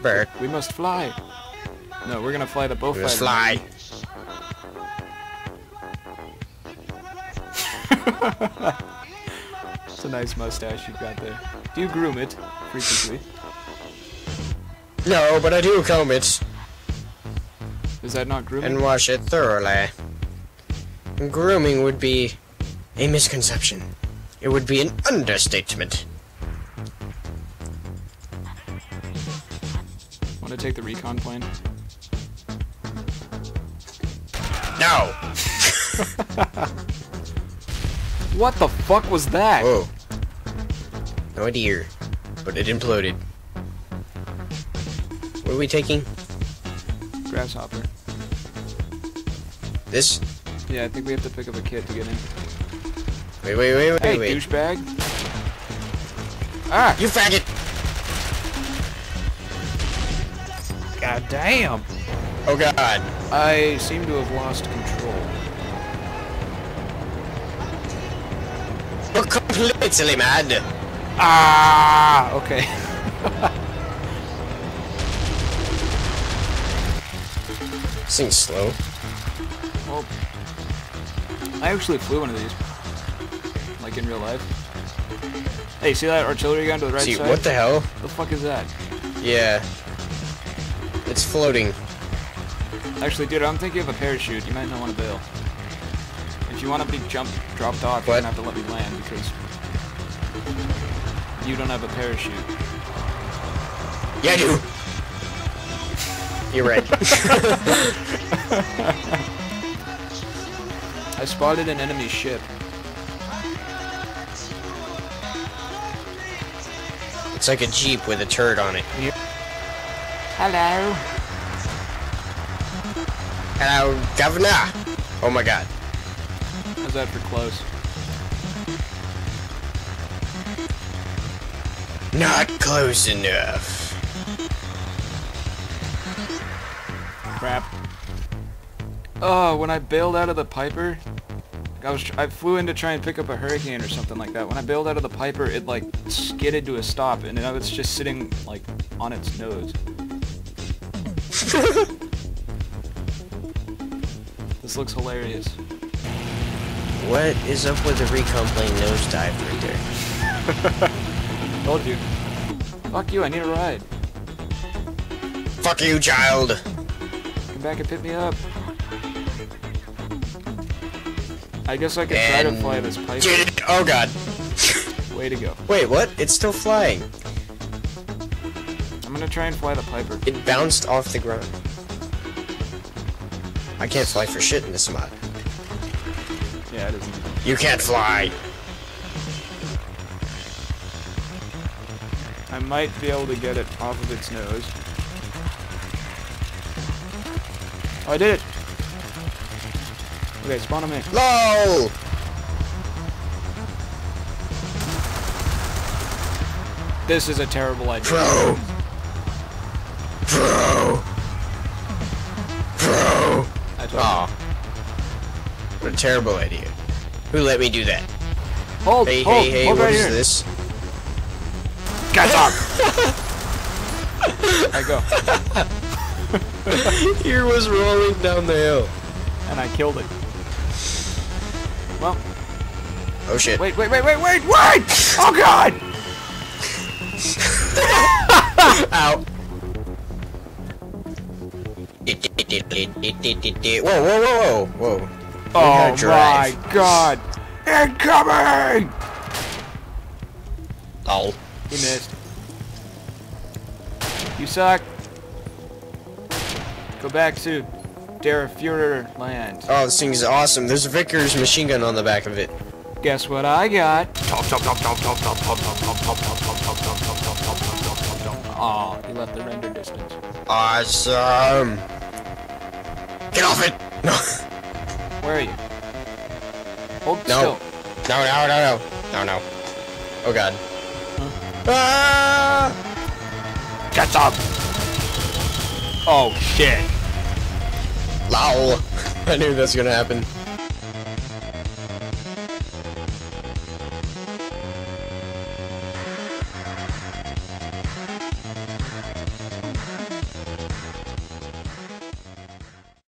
Bird. We must fly. No, we're gonna fly the both We must fly. It's a nice mustache you've got there. Do you groom it frequently? No, but I do comb it Is that not grooming? and wash it thoroughly. Grooming would be a misconception. It would be an understatement. Want to take the recon plane? No! What the fuck was that? Whoa. No idea. But it imploded. What are we taking? Grasshopper. This? Yeah, I think we have to pick up a kit to get in. Wait, wait, wait, wait, Hey, wait. douchebag. Ah! You faggot! God damn! Oh god. I seem to have lost control. You're completely mad. Ah! Okay. Thing's slow. well, I actually flew one of these. Like in real life. Hey, see that artillery gun to the right See, side? what the hell? the fuck is that? Yeah. It's floating. Actually, dude, I'm thinking of a parachute. You might not want to bail. If you want to be jumped, dropped off, you're gonna have to let me land because you don't have a parachute. Yeah, I do. You're right. I spotted an enemy ship. it's like a jeep with a turd on it. Hello. Hello, governor. Oh my god. How's that for close? Not close enough. Crap. Oh, when I bailed out of the Piper, I was I flew in to try and pick up a hurricane or something like that. When I bailed out of the Piper, it like skidded to a stop, and now it's just sitting like on its nose. This looks hilarious. What is up with the recon plane nosedive right there? Told you. Fuck you, I need a ride. Fuck you, child. Come back and pick me up. I guess I could try to fly this Piper. Oh god. Way to go. Wait, what? It's still flying. I'm gonna try and fly the Piper. It bounced off the ground. I can't fly for shit in this mod. Yeah, it isn't. You can't fly. I might be able to get it off of its nose. Oh, I did it! Okay, spawn on me. LOL! This is a terrible idea. Pro! Pro! Pro! I told Aw. What a terrible idea. Who let me do that? Hold, Hey, hold, hey, hey, hold what right is here. this? Get up! I go, Here was rolling down the hill. and I killed it. Well, Oh shit. wait, wait, wait, wait, wait, wait! Oh god! Ow. Whoa, whoa, whoa, whoa, whoa. Oh my god! Incoming! Lol. He missed. You suck. Go back to Der Fuhrer land. Oh, this thing is awesome. There's a Vickers machine gun on the back of it. Guess what I got? Aw, he left the render distance. Awesome. Get off it! No, Where are you? Hold No. still. no, no, no, no, no, no. Oh god. Ah! Get up! Oh shit. Lol. I knew this was gonna happen.